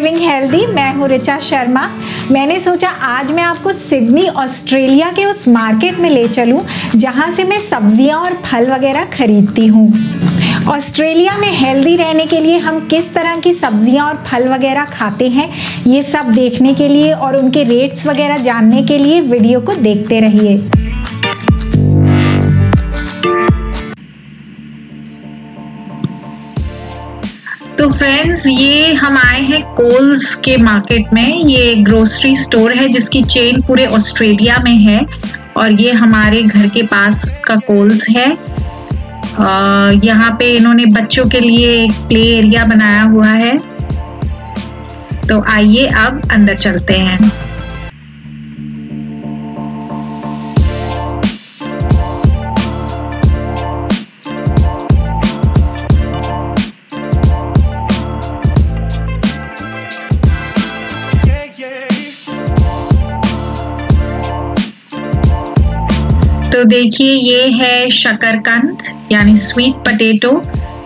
Living healthy मैं हूँ रिचा शर्मा। मैंने सोचा आज मैं आपको सिडनी, ऑस्ट्रेलिया के उस मार्केट में ले चलूँ, जहाँ से मैं सब्ज़ियाँ और फल वगैरह खरीदती हूँ। ऑस्ट्रेलिया में हेल्दी रहने के लिए हम किस तरह की सब्ज़ियाँ और फल वगैरह खाते हैं, ये सब देखने के लिए और उनके रेट्स वगैरह जानने के लिए वीडियो को देखते रहिए। तो फ्रेंड्स ये हम आए हैं कोल्स के मार्केट में। ये ग्रोसरी स्टोर है जिसकी चेन पूरे ऑस्ट्रेलिया में है और ये हमारे घर के पास का कोल्स है। यहाँ पे इन्होंने बच्चों के लिए एक प्ले एरिया बनाया हुआ है। तो आइए अब अंदर चलते हैं। तो देखिए, ये है शकरकंद, यानी स्वीट पटेटो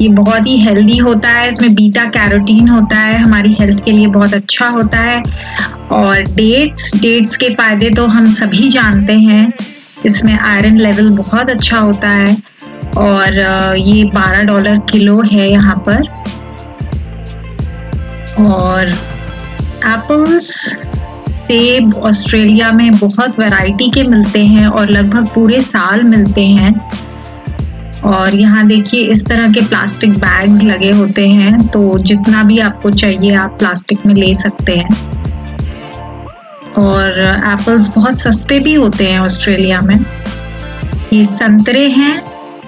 ये बहुत ही हेल्दी होता है, इसमें बीटा कैरोटीन होता है, हमारी हेल्थ के लिए बहुत अच्छा होता है। और डेट्स डेट्स के फ़ायदे तो हम सभी जानते हैं, इसमें आयरन लेवल बहुत अच्छा होता है। और ये 12 डॉलर किलो है यहाँ पर। और एप्पल्स सेब ऑस्ट्रेलिया में बहुत वैरायटी के मिलते हैं और लगभग पूरे साल मिलते हैं। और यहाँ देखिए इस तरह के प्लास्टिक बैग्स लगे होते हैं तो जितना भी आपको चाहिए आप प्लास्टिक में ले सकते हैं। और एप्पल्स बहुत सस्ते भी होते हैं ऑस्ट्रेलिया में। ये संतरे हैं।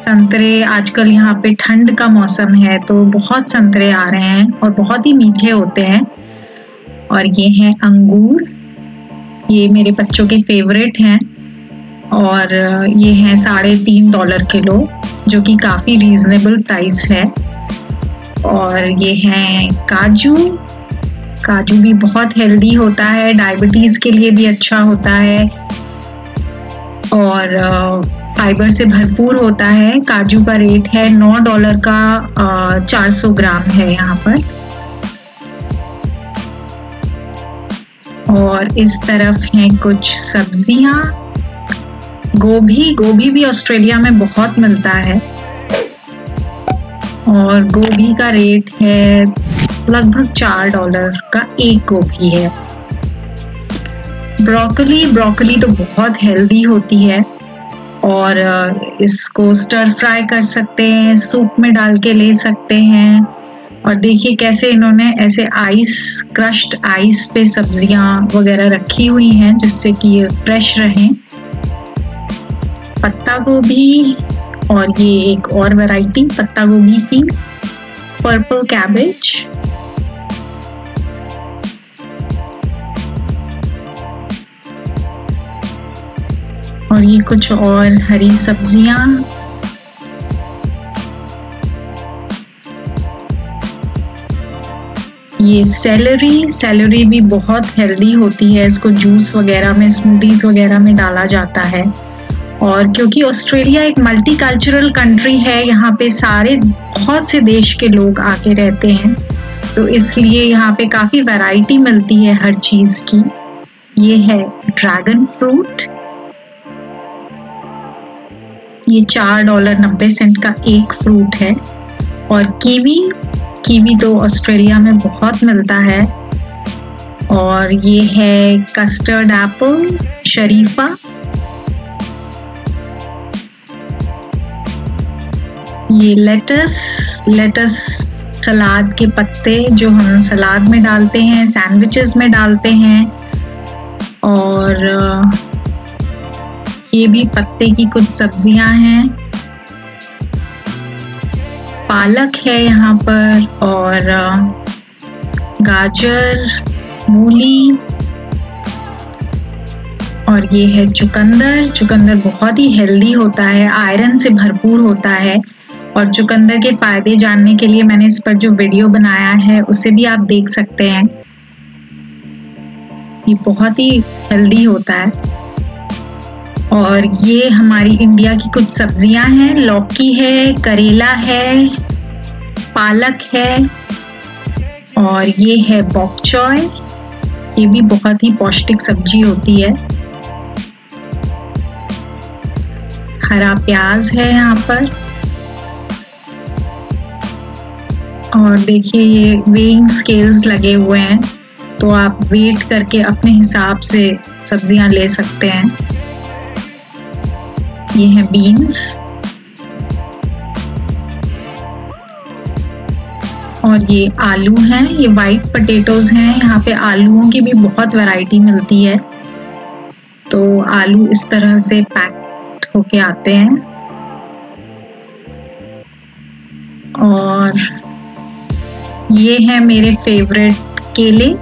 संतरे आजकल यहाँ पे ठंड का मौसम है तो बहुत संतरे आ रहे हैं और बहुत ही मीठे होते हैं। और ये हैं अंगूर। ये मेरे बच्चों के फेवरेट हैं और ये हैं साढ़े तीन डॉलर किलो, जो कि काफ़ी रीजनेबल प्राइस है। और ये हैं काजू। काजू भी बहुत हेल्दी होता है डायबिटीज़ के लिए भी अच्छा होता है। और फाइबर से भरपूर होता है। काजू का रेट है नौ डॉलर का चार सौ ग्राम है यहाँ पर। और इस तरफ़ हैं कुछ सब्ज़ियाँ। गोभी गोभी भी ऑस्ट्रेलिया में बहुत मिलता है। और गोभी का रेट है लगभग चार डॉलर का एक गोभी है। ब्रोकली ब्रोकली तो बहुत हेल्दी होती है। और इसको स्टर फ्राई कर सकते हैं सूप में डाल के ले सकते हैं। और देखिए कैसे इन्होंने ऐसे आइस क्रश्ड आइस पे सब्ज़ियाँ वगैरह रखी हुई हैं, जिससे कि ये फ्रेश रहें। पत्ता गोभी और ये एक और वैरायटी पत्ता गोभी की पर्पल कैबेज और ये कुछ और हरी सब्ज़ियाँ। ये सेलरी सेलरी भी बहुत हेल्दी होती है। इसको जूस वगैरह में स्मूदीज वगैरह में डाला जाता है। और क्योंकि ऑस्ट्रेलिया एक मल्टी कल्चरल कंट्री है, यहाँ पे सारे बहुत से देश के लोग आके रहते हैं। तो इसलिए यहाँ पे काफ़ी वैरायटी मिलती है हर चीज़ की। ये है ड्रैगन फ्रूट ये चार डॉलर नब्बे सेंट का एक फ्रूट है। और कीवी कीवी तो ऑस्ट्रेलिया में बहुत मिलता है। और ये है कस्टर्ड एप्पल शरीफा। ये लेटस लेटस सलाद के पत्ते जो हम सलाद में डालते हैं सैंडविचेस में डालते हैं। और ये भी पत्ते की कुछ सब्ज़ियाँ हैं। पालक है यहाँ पर और गाजर, मूली और ये है चुकंदर। चुकंदर बहुत ही हेल्दी होता है आयरन से भरपूर होता है और चुकंदर के फ़ायदे जानने के लिए मैंने इस पर जो वीडियो बनाया है, उसे भी आप देख सकते हैं। ये बहुत ही हेल्दी होता है। और ये हमारी इंडिया की कुछ सब्ज़ियाँ हैं। लौकी है, करेला है, पालक है और ये है बॉकचॉय ये भी बहुत ही पौष्टिक सब्ज़ी होती है। हरा प्याज है यहाँ पर। और देखिए ये वेइंग स्केल्स लगे हुए हैं तो आप वेट करके अपने हिसाब से सब्ज़ियाँ ले सकते हैं। ये हैं बीन्स और ये आलू हैं, ये वाइट पटेटोज हैं. यहाँ पे आलूओं की भी बहुत वैरायटी मिलती है. तो आलू इस तरह से पैक्ड होके आते हैं. और ये है मेरे फेवरेट केले.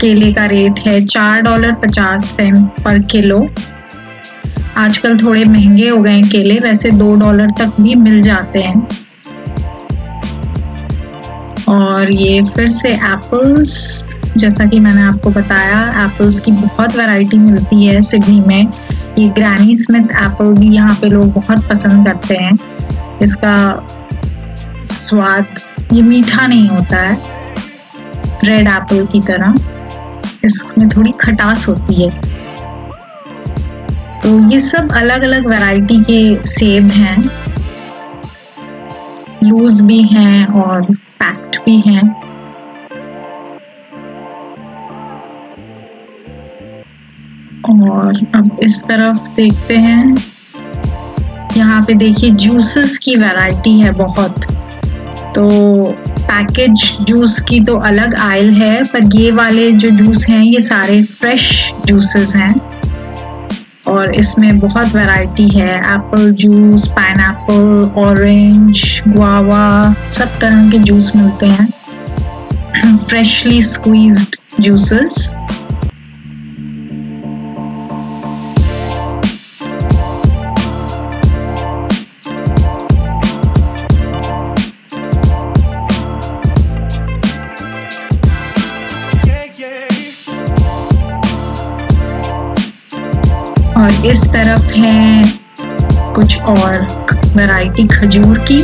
केले का रेट है चार डॉलर पचास सेंट पर किलो आजकल थोड़े महँगे हो गए हैं केले, वैसे दो डॉलर तक भी मिल जाते हैं। और ये फिर से एप्पल्स जैसा कि मैंने आपको बताया एप्पल्स की बहुत वैरायटी मिलती है सिडनी में। ये ग्रैनी स्मिथ एप्पल भी यहाँ पे लोग बहुत पसंद करते हैं। इसका स्वाद, ये मीठा नहीं होता है रेड एप्पल की तरह। इसमें थोड़ी खटास होती है। तो ये सब अलग अलग वैरायटी के सेब हैं। लूज भी हैं और पैक्ड भी हैं। और अब इस तरफ़ देखते हैं। यहाँ पे देखिए जूसेस की वैरायटी है बहुत। तो पैकेज जूस की तो अलग आयल है, पर ये वाले जो जूस हैं, ये सारे फ्रेश जूसेस हैं। और इसमें बहुत वैरायटी है। Apple juice pine orange guava सब तरह के जूस मिलते हैं। फ्रेशली स्क्वीज्ड जूसेस है कुछ और वैरायटी खजूर की।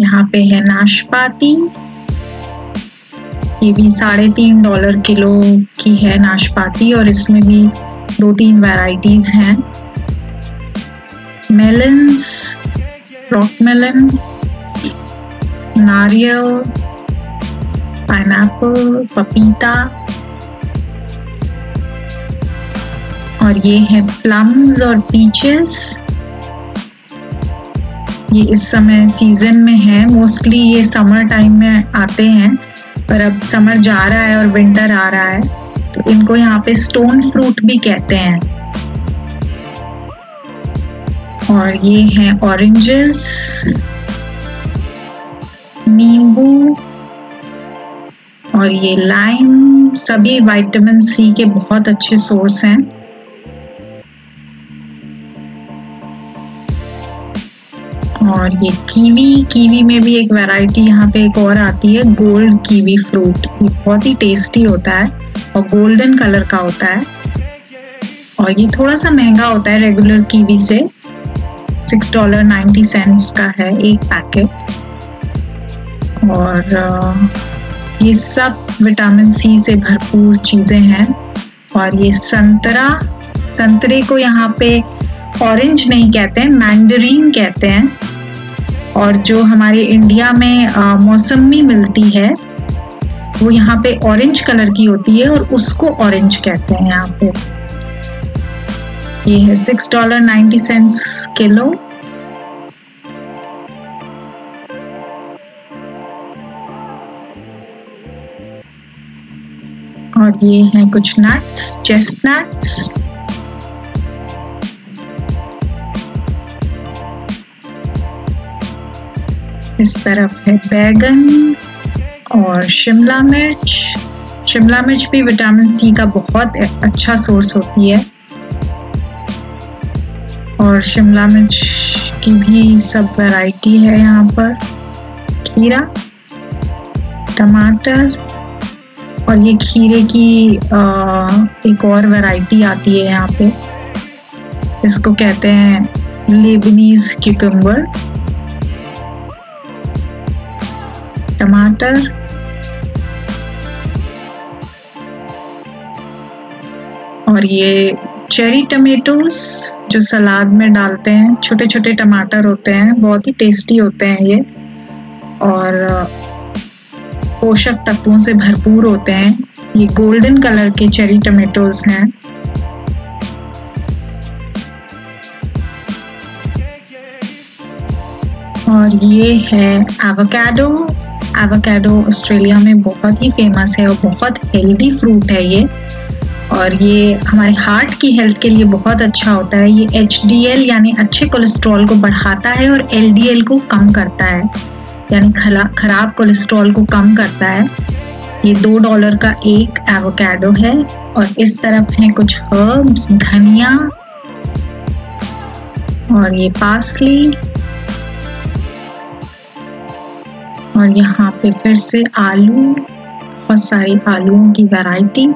यहाँ पे है नाशपाती। ये भी साढ़े तीन डॉलर किलो की है नाशपाती और इसमें भी दो तीन वैरायटीज हैं। मेलन्स रॉक मेलन नारियल पाइनएप्पल पपीता और ये है प्लम्स और पीचेस ये इस समय सीज़न में है। मोस्टली ये समर टाइम में आते हैं, पर अब समर जा रहा है और विंटर आ रहा है। तो इनको यहाँ पे स्टोन फ्रूट भी कहते हैं। और ये हैं ऑरेंजेस नींबू और ये लाइम सभी विटामिन सी के बहुत अच्छे सोर्स हैं। और ये कीवी कीवी में भी एक वैरायटी यहाँ पे एक और आती है गोल्ड कीवी फ्रूट ये बहुत ही टेस्टी होता है और गोल्डन कलर का होता है। और ये थोड़ा सा महँगा होता है रेगुलर कीवी से। सिक्स डॉलर नाइन्टी सेंट्स का है एक पैकेट और ये सब विटामिन सी से भरपूर चीज़ें हैं और ये संतरा, संतरे को यहाँ पे ऑरेंज नहीं कहते हैं मैंडरीन कहते हैं। और जो हमारे इंडिया में मौसमी मिलती है, वो यहाँ पे ऑरेंज कलर की होती है और उसको ऑरेंज कहते हैं यहाँ पे। ये है six dollar ninety cents kilo. और ये हैं कुछ नट्स चेस्टनट्स इस तरफ़ है बैगन और शिमला मिर्च। शिमला मिर्च भी विटामिन सी का बहुत अच्छा सोर्स होती है। और शिमला मिर्च की भी सब वैरायटी है यहाँ पर। खीरा, टमाटर और ये खीरे की आ, एक और वैरायटी आती है यहाँ पे। इसको कहते हैं लेबनीज क्यूकम्बर टमाटर। और ये चेरी टमेटोज जो सलाद में डालते हैं छोटे छोटे टमाटर होते हैं बहुत ही टेस्टी होते हैं ये। और पोषक तत्वों से भरपूर होते हैं। ये गोल्डन कलर के चेरी टमेटोज हैं। और ये है एवोकाडो एवोकाडो ऑस्ट्रेलिया में बहुत ही फ़ेमस है और बहुत हेल्दी फ्रूट है ये। और ये हमारे हार्ट की हेल्थ के लिए बहुत अच्छा होता है। ये एच यानी अच्छे कोलेस्ट्रॉल को बढ़ाता है और एलडीएल को कम करता है। यानी खराब कोलेस्ट्रॉल को कम करता है। ये दो डॉलर का एक एवोकाडो है और इस तरफ़ है कुछ हर्ब्स धनिया और ये पासली और यहाँ पे फिर से आलू, बहुत सारी आलूओं की वैरायटी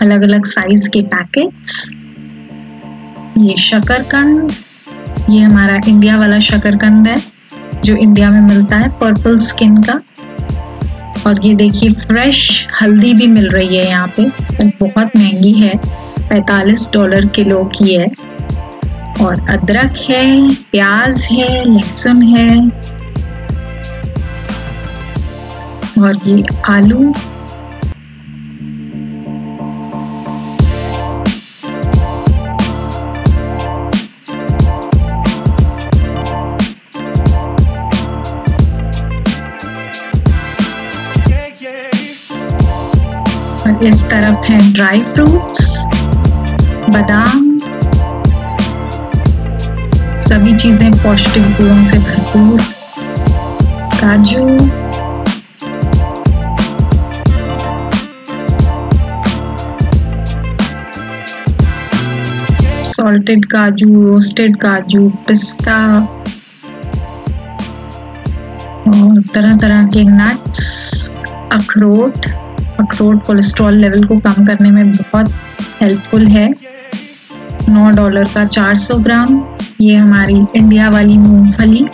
अलग अलग साइज़ के पैकेट्स ये शकरकंद, ये हमारा इंडिया वाला शकरकंद है। जो इंडिया में मिलता है पर्पल स्किन का। और ये देखिए फ्रेश हल्दी भी मिल रही है यहाँ पे। तो बहुत महँगी है। 45 डॉलर किलो की है। और अदरक है, प्याज है, लहसुन है। और ये आलू है ड्राई फ्रूट्स बादाम, सभी चीज़ें पौष्टिक गुणों से भरपूर, काजू सॉल्टेड काजू रोस्टेड काजू, पिस्ता, और तरह तरह के नट्स अखरोट। अखरोट कोलेस्ट्रॉल लेवल को कम करने में बहुत हेल्पफुल है। नौ डॉलर का 400 ग्राम, ये हमारी इंडिया वाली मूंगफली,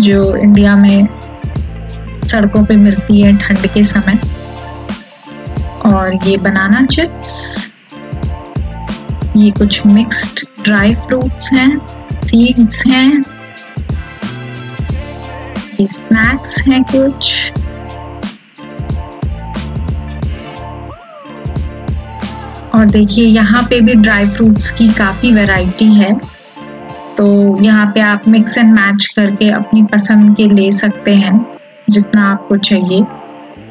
जो इंडिया में सड़कों पे मिलती है ठंड के समय। और ये बनाना चिप्स। ये कुछ मिक्स्ड ड्राई फ्रूट्स हैं, सीड्स हैं। ये स्नैक्स हैं कुछ। और देखिए, यहाँ पे भी ड्राई फ्रूट्स की काफ़ी वैरायटी है। तो यहाँ पे आप मिक्स एंड मैच करके अपनी पसंद के ले सकते हैं, जितना आपको चाहिए।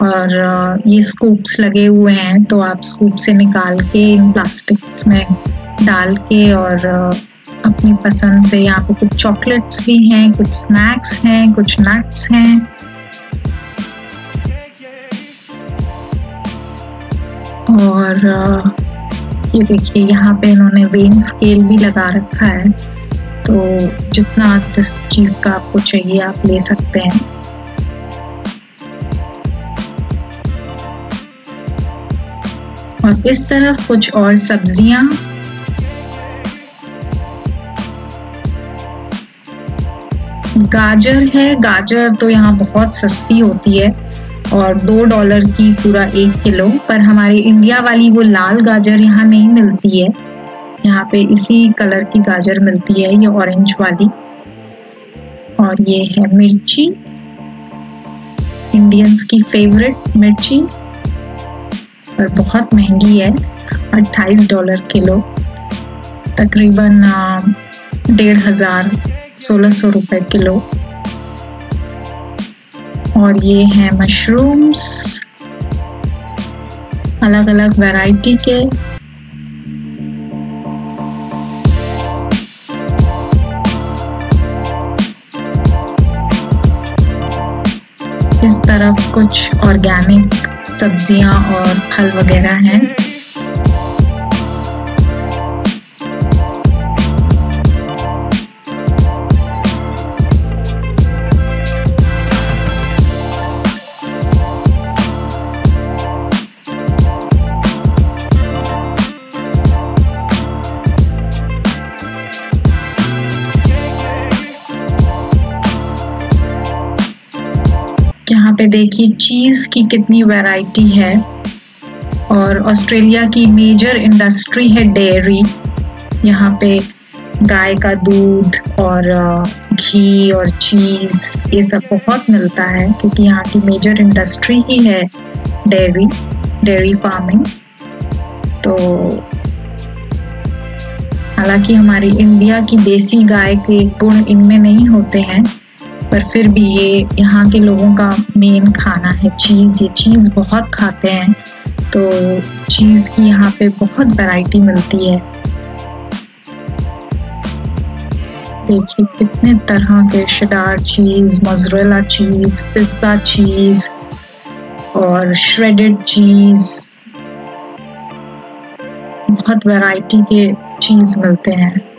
और ये स्कूप्स लगे हुए हैं तो आप स्कूप से निकाल के इन प्लास्टिक्स में डाल के और अपनी पसंद से यहाँ पे कुछ चॉकलेट्स भी हैं, कुछ स्नैक्स हैं, कुछ नट्स हैं। और ये देखिए यहाँ पे इन्होंने वेन स्केल भी लगा रखा है। तो जितना जिस चीज़ का आपको चाहिए, आप ले सकते हैं। और इस तरफ़ कुछ और सब्ज़ियाँ। गाजर है। गाजर तो यहाँ बहुत सस्ती होती है। और दो डॉलर की पूरा एक किलो, पर हमारे इंडिया वाली वो लाल गाजर यहाँ नहीं मिलती है। यहाँ पे इसी कलर की गाजर मिलती है, ये ऑरेंज वाली। और ये है मिर्ची। इंडियंस की फेवरेट मिर्ची। और बहुत महँगी है 28 डॉलर किलो। तकरीबन डेढ़ हज़ार, सोलह सौ रुपये किलो। और ये हैं मशरूम्स अलग अलग वैरायटी के। इस तरफ़ कुछ ऑर्गेनिक सब्ज़ियाँ और फल वगैरह हैं। देखिए चीज़ की कितनी वैरायटी है। और ऑस्ट्रेलिया की मेजर इंडस्ट्री है डेयरी यहाँ पे गाय का दूध और घी और चीज़ ये सब बहुत मिलता है, क्योंकि यहाँ की मेजर इंडस्ट्री ही है डेयरी डेयरी फ़ार्मिंग तो हालाँकि हमारी इंडिया की देसी गाय के गुण इनमें नहीं होते हैं पर फिर भी ये यहाँ के लोगों का मेन खाना है चीज़ ये चीज़ बहुत खाते हैं तो चीज़ की यहाँ पे बहुत वैरायटी मिलती है। देखिए कितने तरह के शडार चीज़ मोजरेला चीज़ पिज़्ज़ा चीज़ और श्रेडेड चीज़ बहुत वैरायटी के चीज़ मिलते हैं।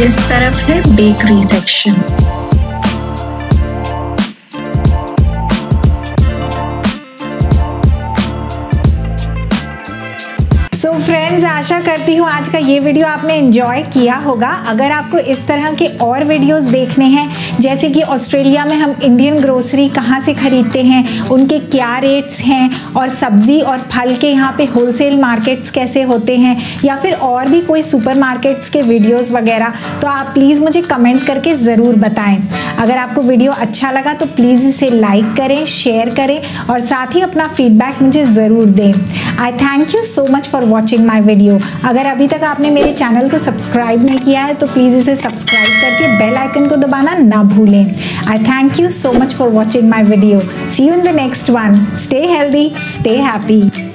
इस तरफ़ है bakery section so so friends आशा करती हूँ आज का ये वीडियो आपने एंजॉय किया होगा। अगर आपको इस तरह के और वीडियोस देखने हैं जैसे कि ऑस्ट्रेलिया में हम इंडियन ग्रोसरी कहाँ से ख़रीदते हैं, उनके क्या रेट्स हैं और सब्ज़ी और फल के यहाँ पे होलसेल मार्केट्स कैसे होते हैं या फिर और भी कोई सुपर मार्केट्स के वीडियोज़ वगैरह तो आप प्लीज़ मुझे कमेंट करके ज़रूर बताएँ। अगर आपको वीडियो अच्छा लगा तो प्लीज़ इसे लाइक करें शेयर करें और साथ ही अपना फीडबैक मुझे ज़रूर दें। I thank you so much for watching my video अगर अभी तक आपने मेरे चैनल को सब्सक्राइब नहीं किया है तो प्लीज़ इसे सब्सक्राइब करके बेल आइकन को दबाना ना bhulein. I thank you so much for watching my video. See you in the next one. Stay healthy, stay happy.